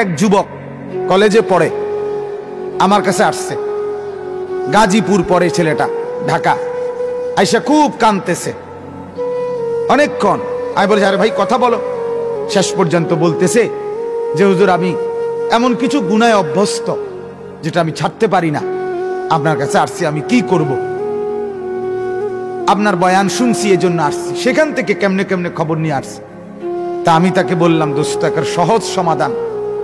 এক যুবক কলেজে পড়ে। আমার কাছে আসছে। গাজীপুর পড়ে ছেলেটা, ঢাকা। আইসা খুব কানতেছে। অনেকক্ষণ আমি বলছি, আরে ভাই, কথা বলো। শেষ পর্যন্ত বলতেছে যে, হুজুর, আমি এমন কিছু গুনায় অভ্যস্ত যেটা আমি ছাড়তে পারি না। আপনার কাছে আসছি, আমি কি করব? আপনার বয়ান শুনছি এই জন্য আসছি। সেখান থেকে কেমনে কেমনে খবর নিয়ে আসছি। তা আমি তাকে বললাম, দোস্ত সহজ সমাধান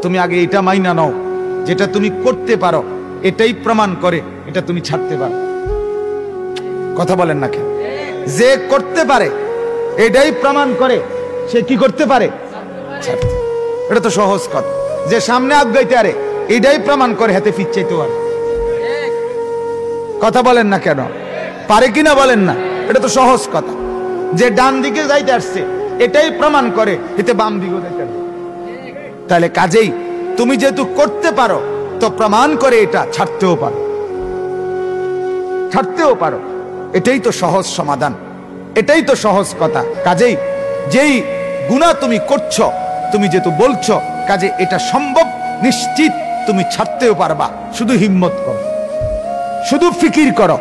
তুমি আগে এটা মাইনা নাও, যেটা তুমি করতে পারো, এটাই প্রমাণ করে, এটা তুমি ছাড়তে পারো। কথা বলেন না কেন? যে করতে পারে, এটাই প্রমাণ করে, সে কি করতে পারে? এটা তো সহজ কথা। যে সামনে আগাইতে আরে এটাই প্রমাণ করে, হাতে ফিরচাইতে পারে। কথা বলেন না কেন? পারে কিনা বলেন না? এটা তো সহজ কথা। যে ডান দিকে যাইতে আসছে, এটাই প্রমাণ করে, এতে বাম দিকে যাইতে আসছে। তাহলে কাজেই তুমি যেহেতু করতে পারো, তো প্রমাণ করে এটা ছাড়তেও পারো। ছাড়তেও পারো। এটাই তো সহজ সমাধান। এটাই তো সহজ কথা। কাজেই যেই গুণা তুমি করছ, তুমি যেহেতু বলছো, কাজে এটা সম্ভব, নিশ্চিত তুমি ছাড়তেও পারবা। শুধু হিম্মত করো। শুধু ফিকির করো।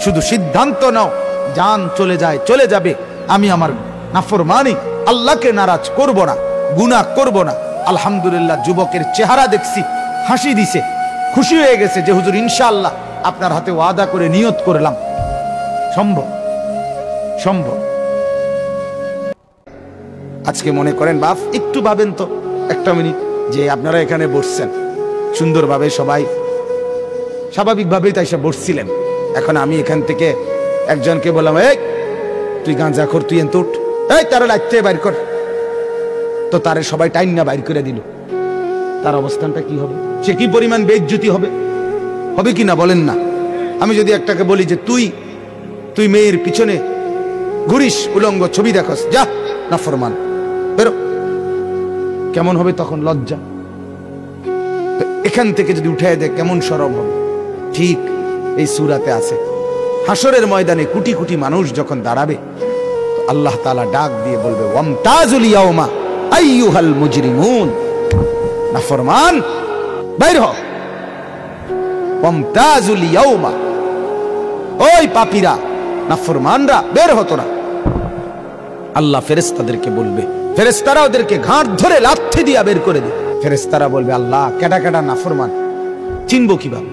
শুধু সিদ্ধান্ত নাও যান চলে যায়, চলে যাবে। আমি আমার নাফরমানি, আল্লাহকে নারাজ করব না, গুনাহ করব না। আলহামদুলিল্লাহ, যুবকের চেহারা দেখছি, হাসি দিছে, খুশি হয়ে গেছে যে, হুজুর, ইনশাআল্লাহ আপনার হাতে ওয়াদা করে নিয়ত করলাম। সম্ভব সম্ভব। আজকে মনে করেন, বাপ, একটু ভাবেন তো, একটা মিনিট, যে আপনারা এখানে বসছেন, সুন্দরভাবে সবাই, স্বাভাবিকভাবেই তাই সে বসছিলেন। এখন আমি এখান থেকে একজনকে বললাম, এই, তুই গাঁজা খোর, তুই উঠ। এই, তারা লাইতে বাইর কর। তো তারে সবাই টাইম না বাইর করে দিল। তার অবস্থানটা কি হবে? সে কি পরিমাণ বেজ্জুতি হবে? হবে কি না বলেন না। আমি যদি একটাকে বলি যে তুই তুই মেয়ের পিছনে ঘুরিস, উলঙ্গ ছবি দেখস, যা না ফরমান বেরো। কেমন হবে তখন লজ্জা? এখান থেকে যদি উঠে দেয়, কেমন সরব হবে? ঠিক এই সুরাতে আছে। হাসরের ময়দানে কোটি কোটি মানুষ যখন দাঁড়াবে আল্লাহ তালা ডাক দিয়ে বলবে, ওয়ামতাজুল ইয়াউমা আইয়ুহাল মুজরিমুন। নাফরমান বাইর হ। ইয়াউমা। ওই পাপীরা নাফরমানরা বের হতো না আল্লাহ ফেরেস্তাদেরকে বলবে ফেরেস্তারা ওদেরকে ঘাট ধরে লাথি দিয়া বের করে দেবে ফেরেস্তারা বলবে, আল্লাহ কেটা কেটা নাফরমান চিনবো কীভাবে?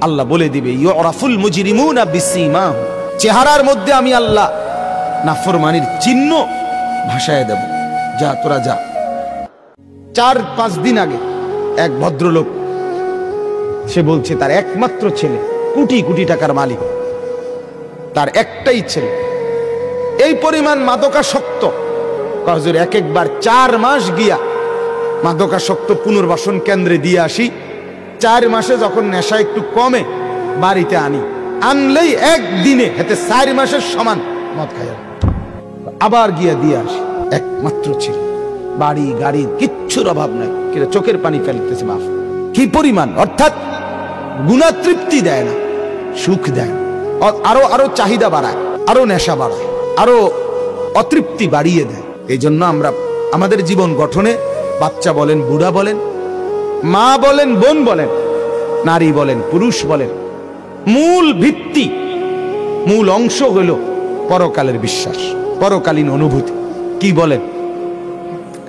আল্লাহ বলে দিবে, ইউরাফুল মুজরিমুনা বিসীমাহুম চেহারার মধ্যে আমি আল্লাহ নাফরমানির চিহ্ন ভাষায় দেব। যা, তোরা যা। চার, পাঁচ দিন আগে এক ভদ্রলোক, সে বলছে, তার একমাত্র ছেলে, কোটি কোটি টাকার মালিক। তার একটাই ছেলে। এই পরিমাণ মাদকাসক্ত। কহজুর এক একবার চার মাস গিয়া মাদকাসক্ত পুনর্বাসন কেন্দ্রে দিয়ে আসি। চার মাসে যখন নেশা একটু কমে, বাড়িতে আনি। আনলেই একদিনে এতে চার মাসের সমান মদ খাই আবার গিয়া দিয়ে আসি। একমাত্র ছিল। বাড়ি, গাড়ি, কিচ্ছুর অভাব নাই। কিরা, চোখের পানি ফেলতেছে বাপ। কি পরিমাণ? অর্থাৎ গুণা তৃপ্তি দেয় না, সুখ দেয়। আরও আরও চাহিদা বাড়ায়, আরও নেশা বাড়ায়, আরও অতৃপ্তি বাড়িয়ে দেয়। এই জন্য আমরা আমাদের জীবন গঠনে বাচ্চা বলেন, বুড়া বলেন, মা বলেন, বোন বলেন, নারী বলেন, পুরুষ বলেন, মূল ভিত্তি, মূল অংশ হলো পরকালের বিশ্বাস, পরকালীন অনুভূতি। কি বলেন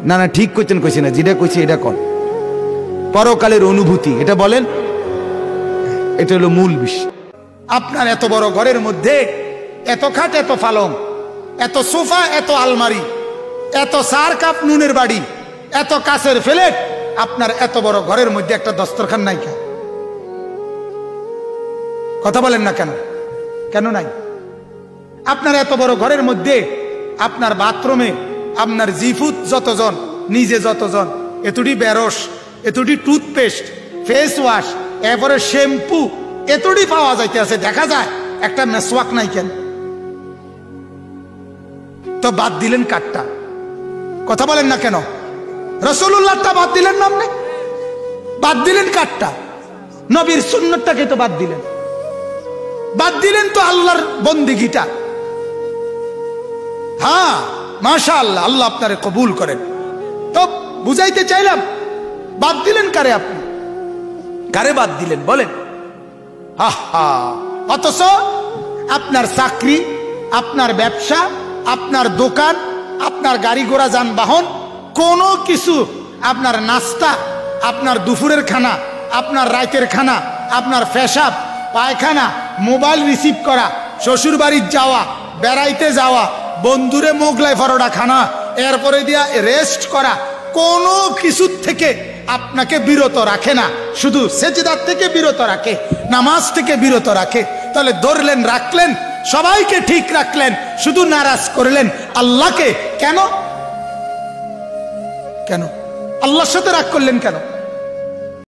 না না, ঠিক কইছেন, কইছে না। যেটা কইছে এটা কর পরকালের অনুভূতি, এটা বলেন? এটা হলো মূল বিষয় আপনার এত বড় ঘরের মধ্যে এত খাট, এত পালং এত সোফা, এত আলমারি, এত সার কাপ নুনের বাড়ি, এত কাছের ফ্লেট, আপনার এত বড় ঘরের মধ্যে একটা দস্তরখান নাই কেন? কথা বলেন না কেন? কেন নাই? আপনার এত বড় ঘরের মধ্যে আপনার বাথরুমে আপনার জিফুত যতজন, নিজে যতজন, এতটি বেরস, এতটি টুথপেস্ট ফেস ওয়াশ এরপরে শ্যাম্পু, এতটি পাওয়া যাইতে আছে দেখা যায়, একটা মেসওয়াক নাই কেন? তো বাদ দিলেন কাঠটা। কথা বলেন না কেন? রসুল্লাহটা বাদ দিলেন না আপনি? বাদ দিলেন কাঠটা। নবীর সুন্নতটাকে তো বাদ দিলেন। বাদ দিলেন তো আল্লাহর বন্দিগিটা। হ্যাঁ। মাশা আল্লাহ আল্লাহ আপনারে কবুল করেন। তো বুঝাইতে চাইলাম বাদ দিলেন কারে আপনি? কারে বাদ দিলেন? বলেন। আহা অথচ আপনার চাকরি আপনার ব্যবসা আপনার দোকান আপনার গাড়ি ঘোড়া যানবাহন কোনো কিছু আপনার নাস্তা আপনার দুপুরের খানা আপনার রাতের খানা আপনার পেশাব পায়খানা মোবাইল রিসিভ করা শ্বশুর বাড়ির যাওয়া বেড়াইতে যাওয়া বন্ধুরে মোগলাই ফরোটা খানা এরপরে দিয়া রেস্ট করা। কোনো কিছুর থেকে আপনাকে বিরত রাখে না। শুধু সেজদার থেকে বিরত রাখে, নামাজ থেকে বিরত রাখে। তাহলে ধরলেন, রাখলেন, সবাইকে ঠিক রাখলেন, শুধু নারাজ করলেন। আল্লাহকে কেন? কেন? আল্লাহর সাথে রাগ করলেন কেন?